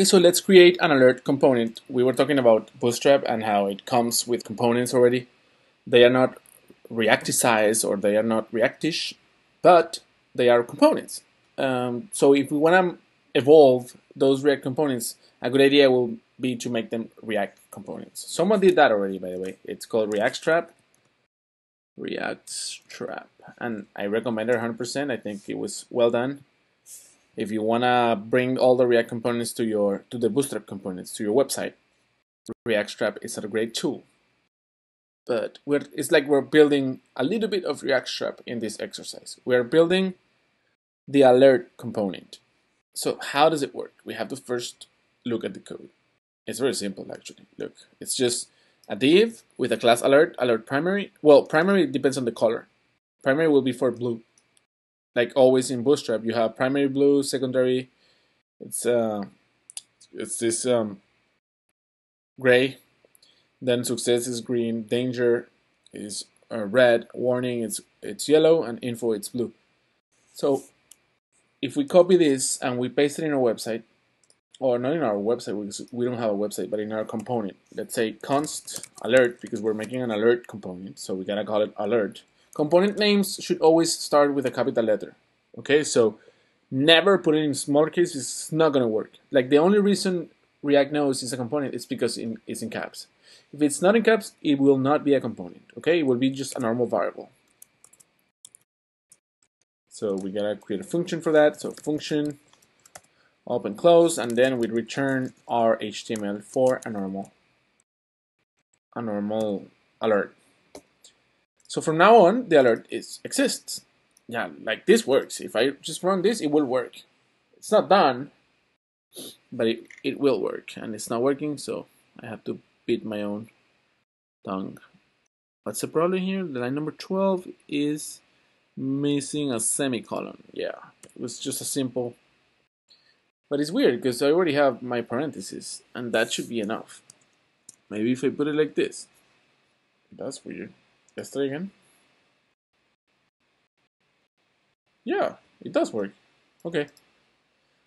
Okay, so let's create an alert component. We were talking about Bootstrap and how it comes with components already. They are not Reacticized or they are not Reactish, but they are components. Um, so if we want to evolve those React components, a good idea will be to make them React components. Someone did that already, by the way. It's called React React and I recommend it 100%. I think it was well done. If you wanna bring all the React components to your to the Bootstrap components to your website, React is a great tool. But we're, it's like we're building a little bit of React in this exercise. We're building the alert component. So how does it work? We have to first look at the code. It's very simple actually. Look, it's just a div with a class alert, alert primary. Well, primary depends on the color. Primary will be for blue. Like always in Bootstrap, you have primary blue, secondary. It's uh, it's this um, gray. Then success is green, danger is uh, red, warning it's it's yellow, and info it's blue. So if we copy this and we paste it in our website, or not in our website because we don't have a website, but in our component, let's say const alert because we're making an alert component, so we gotta call it alert. Component names should always start with a capital letter. Okay, so never put it in small case, it's not gonna work. Like the only reason React knows it's a component is because it's in caps. If it's not in caps, it will not be a component. Okay, it will be just a normal variable. So we gotta create a function for that. So function, open, close, and then we return our HTML for a normal, a normal alert. So from now on, the alert is exists. Yeah, like this works. If I just run this, it will work. It's not done, but it, it will work. And it's not working, so I have to beat my own tongue. What's the problem here? The line number 12 is missing a semicolon. Yeah, it was just a simple. But it's weird because I already have my parentheses, and that should be enough. Maybe if I put it like this. That's weird. Let's try again. Yeah, it does work. Okay.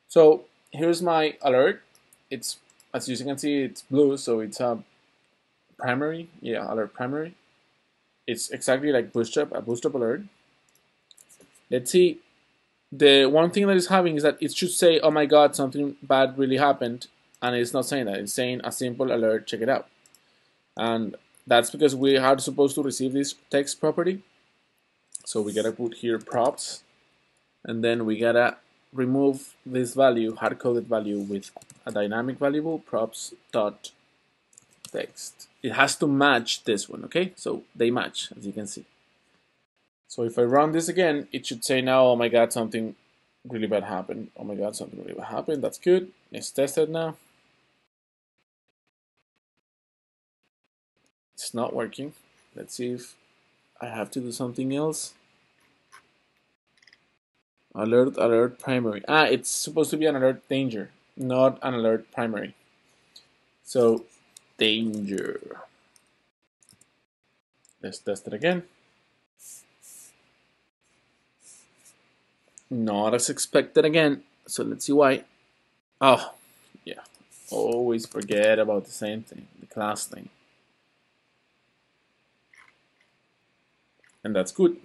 So here's my alert. It's as you can see, it's blue, so it's a primary. Yeah, alert primary. It's exactly like Bootstrap, a Bootstrap alert. Let's see. The one thing that is having is that it should say, oh my god, something bad really happened. And it's not saying that. It's saying a simple alert, check it out. And that's because we are supposed to receive this text property. So we gotta put here props. And then we gotta remove this value, hard-coded value with a dynamic variable, props dot text. It has to match this one, okay? So they match, as you can see. So if I run this again, it should say now, oh my god, something really bad happened. Oh my god, something really bad happened. That's good. Let's test it now. It's not working. Let's see if I have to do something else. Alert, alert primary. Ah, it's supposed to be an alert danger, not an alert primary. So, danger. Let's test it again. Not as expected again. So let's see why. Oh, yeah. Always forget about the same thing, the class thing. And that's good.